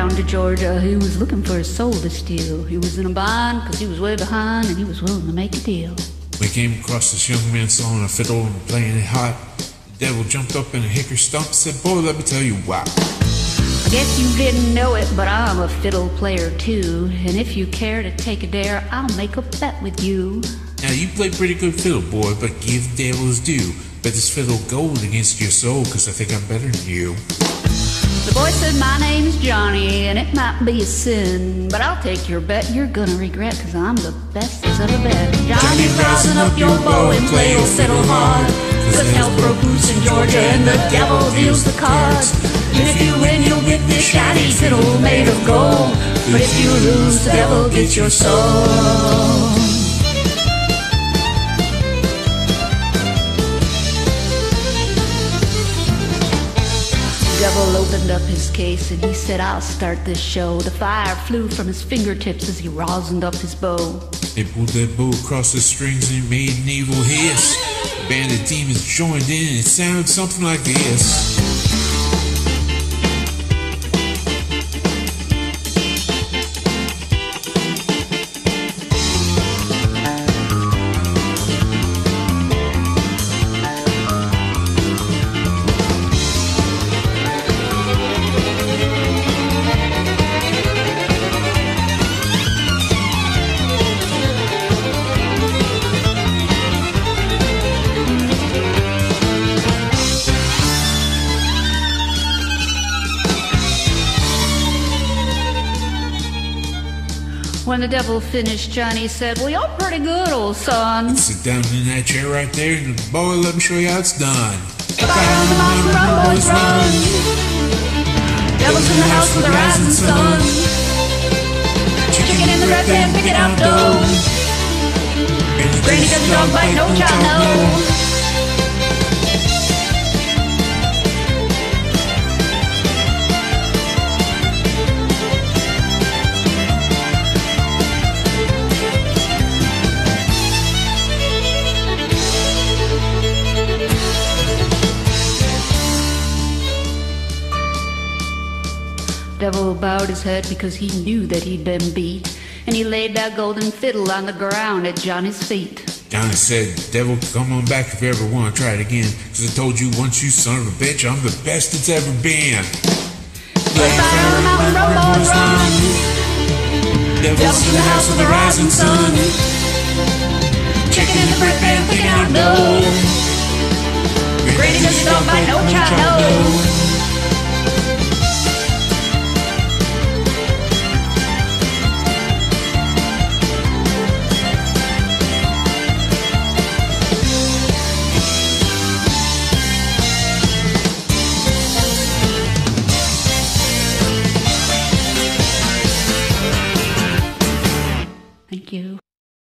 down to Georgia. He was looking for his soul to steal. He was in a bind because he was way behind and he was willing to make a deal. We came across this young man sawing a fiddle and playing it hot. The devil jumped up in a hickory stump and said, Boy, let me tell you why. I guess you didn't know it, but I'm a fiddle player too. And if you care to take a dare, I'll make a bet with you. Now, you play pretty good fiddle, boy, but give the devil his due. Bet this fiddle gold against your soul, cause I think I'm better than you. The boy said, My name's Johnny, and it might be a sin, but I'll take your bet you're gonna regret, cause I'm the best that's ever been. Johnny, rosin up your bow and play your fiddle hard. Cause hell broke loose in Georgia, and the devil deals the cards. And if you win, you'll get this shiny fiddle made of gold. But if you lose, the devil gets your soul. Opened up his case and he said, I'll start this show. The fire flew from his fingertips as he rosined up his bow. He pulled that bow across the strings and made an evil hiss. A band of demons joined in and it sounded something like this. When the devil finished, Johnny said, Well, you're pretty good, old son. Sit down in that chair right there, and boy, let me show you how it's done. Fire on the mountain, run, boys, run. Devil's in the house with the rising sun. Chicken in the red pan, picking out dough. Granny doesn't dog bite, no child, no. Devil bowed his head because he knew that he'd been beat, and he laid that golden fiddle on the ground at Johnny's feet. Johnny said, Devil, come on back if you ever want to try it again, because I told you once, you son of a bitch, I'm the best it's ever been. Black fire on the mountain, run, run. Devil's in the house with the rising sun. Chicken in the brick pan, picking out dough. Granny doesn't no child.